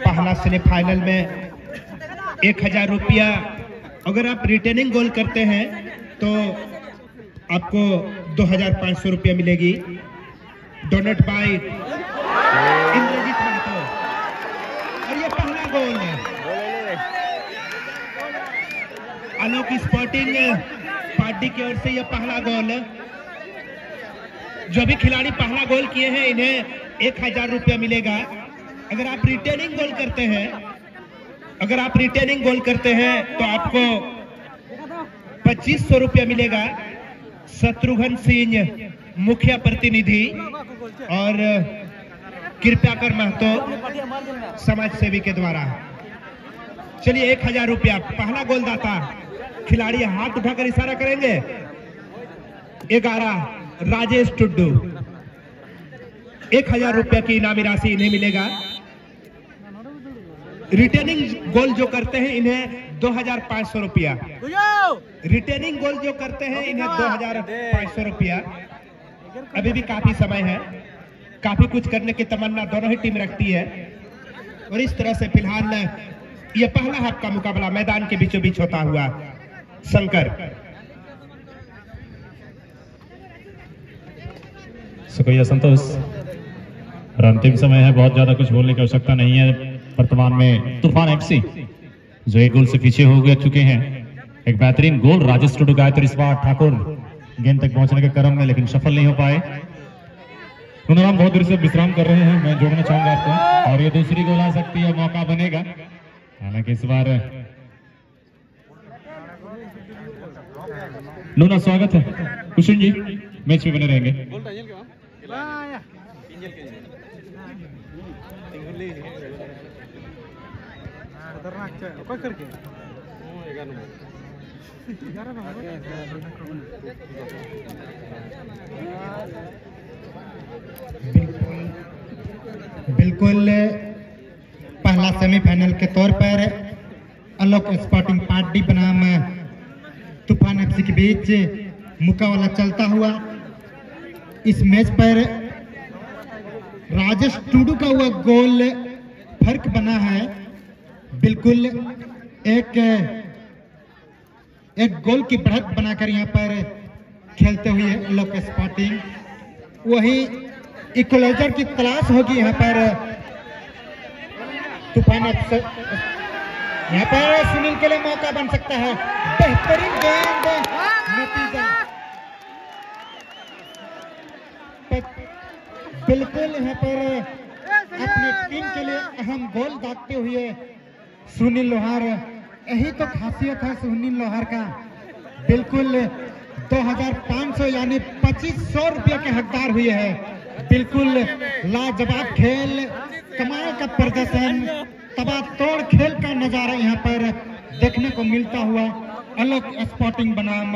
पहला सेमीफाइनल में एक हज़ार रुपया। अगर आप रिटर्निंग गोल करते हैं तो आपको दो हज़ार पाँच सौ रुपया मिलेगी। Donate by Indrajit Mahato. और ये पहला गोल है। आलोक स्पोर्टिंग पार्टी की ओर से यह पहला गोल। जो भी खिलाड़ी पहला गोल किए हैं, इन्हें एक हज़ार रुपया मिलेगा। अगर आप रिटर्निंग गोल करते हैं, अगर आप रिटर्निंग गोल करते हैं तो आपको पच्चीस सौ रुपया मिलेगा। शत्रुघ्न सिंह, मुखिया प्रतिनिधि। और, कृपया कर महतो समाज सेवी के द्वारा। चलिए, एक हज़ार रुपया, पहला गोलदाता। खिलाड़ी हाथ उठाकर इशारा करेंगे। ग्यारह राजेश टुड्डू। एक हज़ार रुपया की इनामी राशि इन्हें मिलेगा। रिटर्निंग गोल जो करते हैं इन्हें दो हज़ार पाँच सौ रुपया। रिटर्निंग गोल जो करते हैं इन्हें दो हज़ार पाँच सौ रुपया। अभी भी काफ़ी समय है। काफ़ी कुछ करने की तमन्ना दोनों ही टीम रखती है। और इस तरह से फ़िलहाल यह पहला हाफ़ का मुकाबला मैदान के बीचों बीच होता हुआ। शंकर। शुक्रिया संतोष और अंतिम समय है, बहुत ज़्यादा कुछ बोलने की आवश्यकता नहीं है। वर्तमान में तूफ़ान एफसी जो एक गोल से पीछे हो गए चुके हैं। एक बेहतरीन गोल, राजेश टुडू, गायत्री इस बार ठाकुर, गेंद तक पहुँचने के क्रम में, लेकिन सफल नहीं हो पाए। पुनराम बहुत देर से विश्राम कर रहे हैं, मैं जोड़ना चाहूँगा आपको। और ये दूसरी गोल आ सकती है, मौका बनेगा। हालाँकि इस बार नूना, स्वागत है। कुशन जी मैच में बने रहेंगे। बिल्कुल, पहला सेमीफाइनल के तौर पर, अलोक स्पोर्टिंग पार्टी बनाम तूफ़ान एफसी के बीच मुकाबला चलता हुआ इस मैच पर राजेश टूडू का हुआ गोल फ़र्क बना है। बिल्कुल एक एक गोल की बढ़त बनाकर यहाँ पर खेलते हुए अलोक स्पोर्टिंग वही इक्वलाइजर की तलाश होगी यहाँ पर। तूफ़ान यहाँ पर सुनील के लिए मौका बन सकता है। बेहतरीन गेंद नतीजा बिल्कुल यहाँ पर अपनी टीम के लिए अहम गोल दागते हुए सुनील लोहार। यही तो खासियत है सुनील लोहार का। बिल्कुल 2500 यानी 2500 रुपया के हकदार हुए हैं। बिल्कुल लाजवाब खेल कमाल का प्रदर्शन तबा तोड़ खेल का नज़ारा यहाँ पर देखने को मिलता हुआ। अलोक स्पोर्टिंग बनाम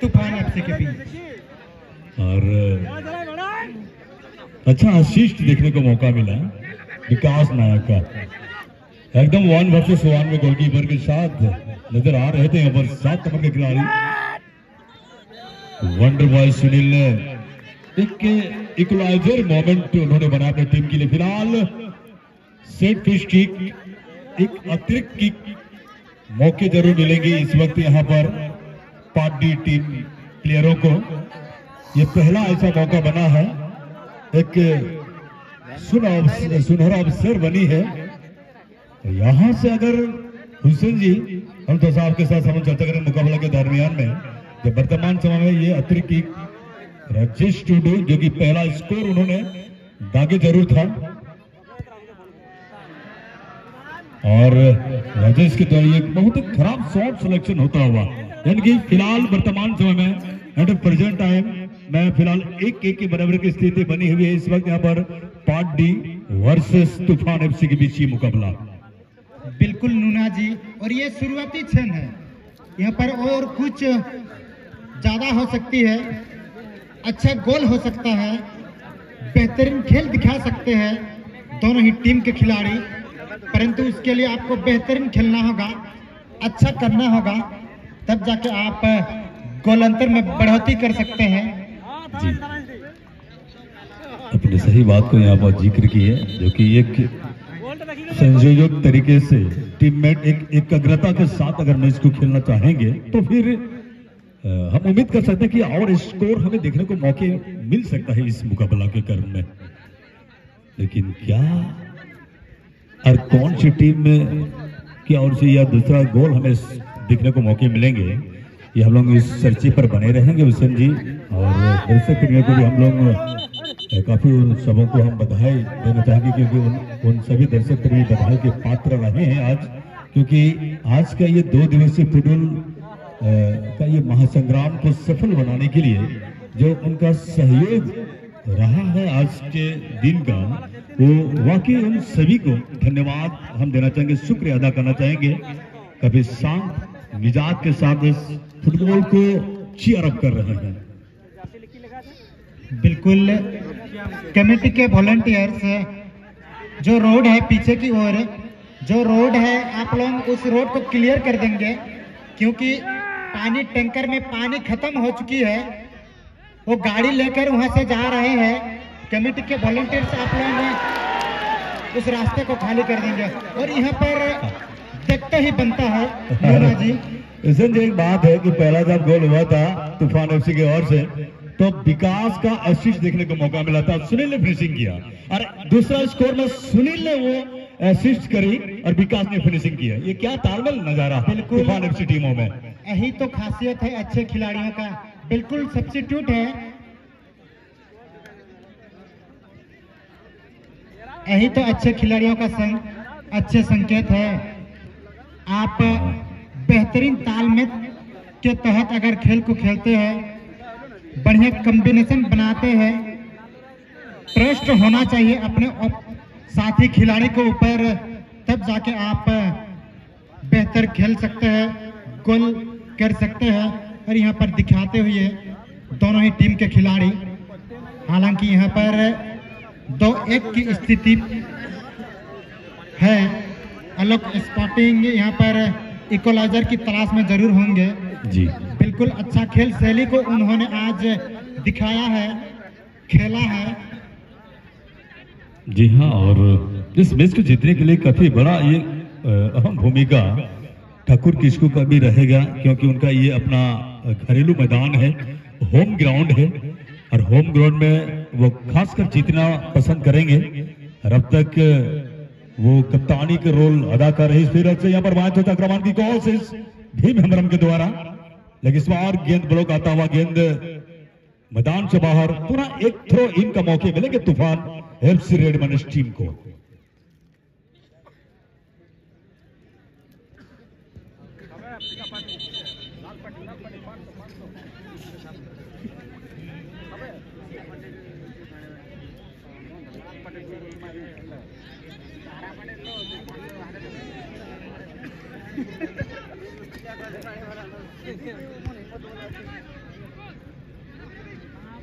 तूफ़ान एफसी के बीच और अच्छा असिस्ट देखने को मौका मिला, विकास नायक का। एकदम वन वर्सेस वन में गोलकीपर के साथ नज़र आ रहे थे यहाँ पर सात नंबर के खिलाड़ी। वंडर बॉय सुनील ने एक इक्वलाइजर मोमेंट उन्होंने बनाया अपनी टीम के लिए। फ़िलहाल सेट फ़िश किक एक अतिरिक्त किक मौके ज़रूर मिलेंगे इस वक्त यहाँ पर पार्टी टीम प्लेयरों को। ये पहला ऐसा मौका बना है। एक सुनहरा अवसर बनी है। तो यहाँ से अगर हुसैन जी हम तो साहब के साथ हम चर्चा करें मुकाबला के दरमियान में, जब वर्तमान समय में ये अतिरिक्त राजेश टूडू जो कि पहला स्कोर उन्होंने, दागे ज़रूर था। और राजेश के द्वारा ये बहुत ही खराब शॉट सिलेक्शन होता हुआ। यानी कि फ़िलहाल वर्तमान समय में एट प्रेजेंट टाइम में फ़िलहाल एक एक के बराबर की स्थिति बनी हुई है। इस वक्त यहाँ पर part D versus Toofan FC के बीच ये मुकाबला। बिल्कुल नूना जी, और ये शुरुआती क्षण है। यहाँ पर और कुछ ज़्यादा हो सकती है। अच्छा गोल हो सकता है। बेहतरीन खेल दिखा सकते हैं दोनों ही टीम के खिलाड़ी। परंतु उसके लिए आपको बेहतरीन खेलना होगा अच्छा करना होगा, तब जाके आप गोल अंतर में बढ़ोतरी कर सकते हैं। जी। अपने सही बात को यहाँ पर ज़िक्र की है, जो कि एक संयोजक तरीके से टीममेट एक एकाग्रता के साथ अगर मैच को खेलना चाहेंगे तो फिर हम उम्मीद कर सकते हैं कि और स्कोर हमें देखने को मौके मिल सकता है इस मुकाबला के क्रम में। लेकिन क्या और कौन सी टीम में की और से या दूसरा गोल हमें देखने को मौके मिलेंगे ये हम लोग इस चर्चे पर बने रहेंगे हुसैन जी। और दर्शक प्रेमियों को भी हम लोग काफ़ी उन सबों को हम बधाई देना चाहेंगे क्योंकि उन, उन सभी दर्शक प्रेमी बधाई के पात्र रहे हैं आज। क्योंकि आज का ये दो दिवसीय फुटबॉल का ये महासंग्राम को सफल बनाने के लिए जो उनका सहयोग रहा है आज के दिन का वो वाकई उन सभी को धन्यवाद हम देना चाहेंगे, शुक्रिया अदा करना चाहेंगे। कभी शांत मिजाज के साथ इस फुटबॉल को चीयर अप कर रहे हैं। बिल्कुल। कमेटी के वॉलंटियर्स जो रोड है पीछे की ओर, जो रोड है, आप लोग उस रोड को क्लियर कर देंगे, क्योंकि पानी टैंकर में पानी खत्म हो चुकी है। वो गाड़ी लेकर वहाँ से जा रहे हैं। कमेटी के वॉलंटियर्स आप लोग उस रास्ते को खाली कर देंगे। और यहाँ पर देखते ही बनता है जी। जी एक बात है कि पहला जब गोल हुआ था तूफ़ान एफसी की ओर से तो विकास का असिस्ट देखने को मौका मिला था। सुनील ने फिनिशिंग किया। और दूसरा स्कोर में सुनील ने वो असिस्ट करी और विकास ने फिनिशिंग किया। ये क्या तालमेल नज़ारा बिल्कुल। तूफ़ान एफसी टीमों में? यही तो खासियत है अच्छे खिलाड़ियों का। बिल्कुल सब्सिट्यूट है। यही तो अच्छे खिलाड़ियों का संग, अच्छे संकेत है। आप बेहतरीन तालमेल के तहत अगर खेल को खेलते हैं, बढ़िया कॉम्बिनेशन बनाते हैं ट्रस्ट होना चाहिए अपने अप- साथी खिलाड़ी के ऊपर, तब जाके आप बेहतर खेल सकते हैं, गोल कर सकते हैं। और यहाँ पर दिखाते हुए दोनों ही टीम के खिलाड़ी, हालाँकि यहाँ पर दो एक की स्थिति है। अलग स्पॉटिंग यहाँ पर इक्वलाइजर की तलाश में ज़रूर होंगे। जी। बिल्कुल अच्छा खेल शैली को उन्होंने आज दिखाया है खेला है। जी हाँ और इस मैच को जीतने के लिए काफ़ी बड़ा ये अहम भूमिका ठाकुर किस्कू का भी रहेगा क्योंकि उनका ये अपना घरेलू मैदान है होम ग्राउंड है। और होम ग्राउंड में वो खासकर जीतना पसंद करेंगे, और अब तक वो कप्तानी के रोल अदा कर रही फिर से। यहाँ पर बात होता आक्रमण की से? भीम हेम्ब्रम के द्वारा। लेकिन इस बार गेंद ब्लॉक आता हुआ गेंद, मैदान से बाहर, पूरा एक थ्रो इन का मौके मिलेंगे तूफ़ान एफ़ एफसी रेडमन टीम को।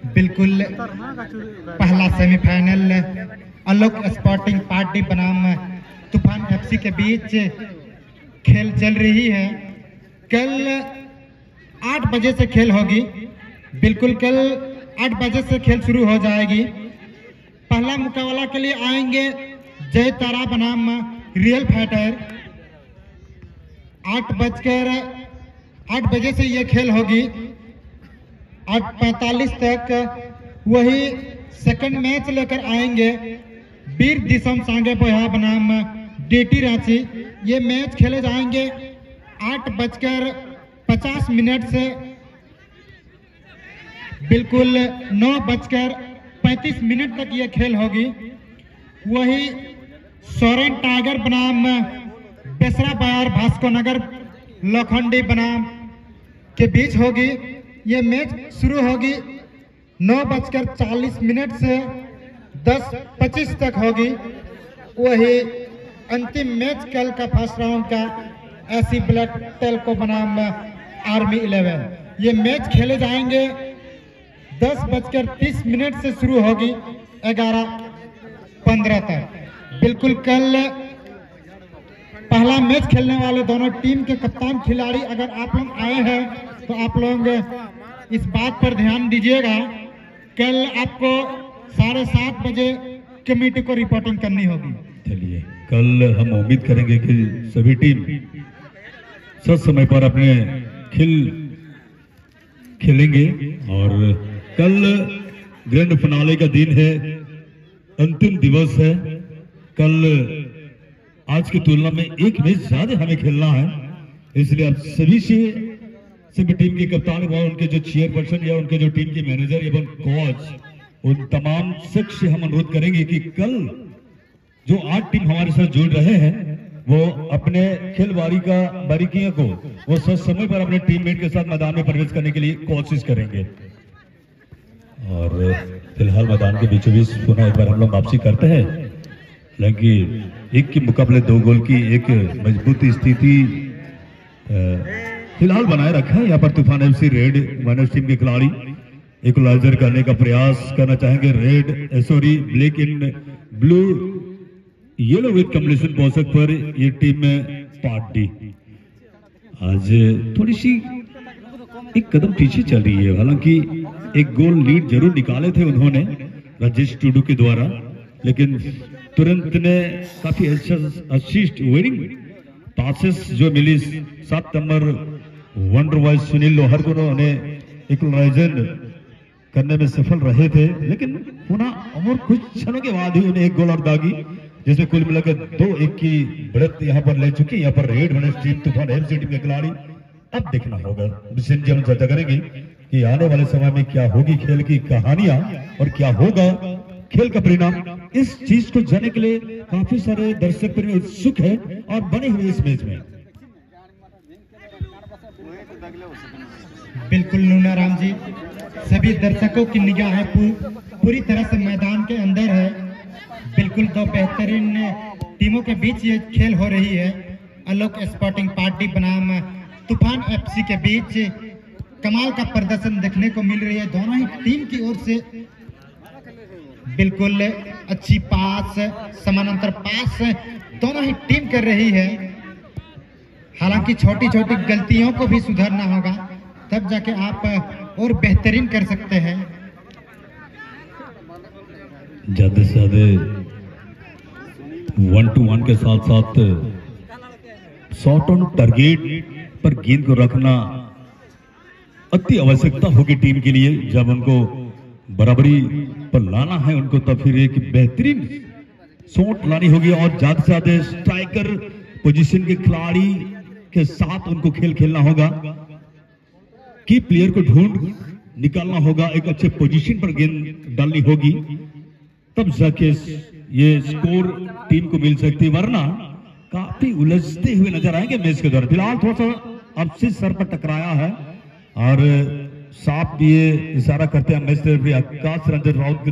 बिल्कुल पहला सेमीफाइनल आलोक स्पोर्टिंग पार्टी बनाम तूफ़ान एफसी के बीच खेल चल रही है। कल आठ बजे से खेल होगी। बिल्कुल कल आठ बजे से खेल शुरू हो जाएगी। पहला मुकाबला के लिए आएँगे जय तारा बनाम रियल फाइटर। आठ बजकर, आठ बजे से ये खेल होगी। आठ पैतालीस तक वही सेकंड मैच लेकर आएँगे। वीर दिसम सांगे पोहा बनाम डीटी रांची। ये मैच खेले जाएँगे आठ बजकर पचास मिनट से। बिल्कुल नौ बजकर पैंतीस मिनट तक ये खेल होगी। वही सोरेन टाइगर बनाम, बेसरा बाज़ार भास्को नगर, लोखंडी बनाम के बीच होगी। ये मैच शुरू होगी नौ बजकर चालीस मिनट से दस पच्चीस तक होगी। वही अंतिम मैच कल का फ़र्स्ट राउंड का एसी ब्लड टेलको बनाम आर्मी इलेवन। ये मैच खेले जाएँगे दस बजकर तीस मिनट से शुरू होगी ग्यारह पंद्रह तक। बिल्कुल कल पहला मैच खेलने वाले दोनों टीम के कप्तान खिलाड़ी अगर आप लोग आए हैं तो आप लोग इस बात पर ध्यान दीजिएगा। कल आपको साढ़े सात बजे कमेटी को रिपोर्टिंग करनी होगी। चलिए, कल हम उम्मीद करेंगे कि सभी टीम सच समय पर अपने खेल खेलेंगे और कल ग्रैंड फिनाले का दिन है, अंतिम दिवस है। कल आज की तुलना में एक मैच ज़्यादा हमें खेलना है, इसलिए आप सभी से, सभी टीम के कप्तान व उनके जो चेयरपर्सन या उनके जो टीम के मैनेजर एवं कोच उन तमाम शख्स से हम अनुरोध करेंगे कि कल जो आठ टीम हमारे साथ जुड़ रहे हैं, वो अपने खेल बारी का, बारीकियों को, वो सच समय पर अपने टीममेट के साथ मैदान में प्रवेश करने के लिए कोशिश करेंगे। और फ़िलहाल मैदान के बीचों बीच पुनः एक बार हम लोग वापसी करते हैं। लेकिन एक के मुकाबले दो गोल की एक मज़बूत स्थिति फ़िलहाल बनाए रखा है। यहाँ पर तूफ़ान एफसी रेड माइनस टीम के खिलाड़ी इक्वलाइजर करने का प्रयास करना चाहेंगे। Red sorry black in blue, yellow with combination पोषक पर ये टीम में पार्टी। आज थोड़ी सी एक कदम पीछे चल रही है। हालाँकि एक गोल लीड ज़रूर निकाले थे उन्होंने राजेश टूडू के द्वारा, लेकिन तुरंत ने काफ़ी अच्छा विनिंग पासेस जो मिली। सात नंबर वंडर वाइज सुनील लोहर को उन्होंने इक्वलाइजर करने में सफल रहे थे, लेकिन पुनः और कुछ क्षणों के बाद ही उन्हें एक गोल और दागी, जिसमें कुल मिलाकर दो एक की बढ़त यहाँ पर ले चुकी यहाँ पर red one team Toofan FC team के खिलाड़ी अब देखना होगा। विशेष जी हम चर्चा करेंगे कि आने वाले समय में क्या होगी खेल की कहानियाँ और क्या होगा खेल का परिणाम, इस चीज़ को जानने के लिए काफ़ी सारे दर्शक प्रेमी उत्सुक है और बने हुए इस मैच में। बिल्कुल नूना राम जी, सभी दर्शकों की निगाहें पूरी तरह से मैदान के अंदर है। बिल्कुल दो बेहतरीन टीमों के बीच ये खेल हो रही है। अलोक स्पोर्टिंग पार्टी बनाम तूफ़ान एफसी के बीच कमाल का प्रदर्शन देखने को मिल रही है। दोनों ही टीम की ओर से बिल्कुल अच्छी पास, समानांतर पास दोनों ही टीम कर रही है। हालाँकि छोटी छोटी गलतियों को भी सुधारना होगा, तब जाके आप और बेहतरीन कर सकते हैं। ज़्यादा से ज़्यादा वन टू वन के साथ साथ शॉट ऑन टारगेट पर गेंद को रखना अति आवश्यकता होगी टीम के लिए। जब उनको बराबरी पर लाना है उनको, तब फिर एक बेहतरीन शॉट लानी होगी और ज़्यादा से ज़्यादा स्ट्राइकर पोजीशन के खिलाड़ी के साथ उनको खेल खेलना होगा। की प्लेयर को ढूंढ निकालना होगा। एक अच्छे पोजीशन पर गेंद डालनी होगी, तब जाके ये स्कोर टीम को मिल सकती वरना काफ़ी उलझते हुए नज़र आएँगे मैच के दौरान। फ़िलहाल थोड़ा सा आपसे सर पर टकराया है और साफ़ ये इशारा करते हैं मैच आकाश रंजन राउत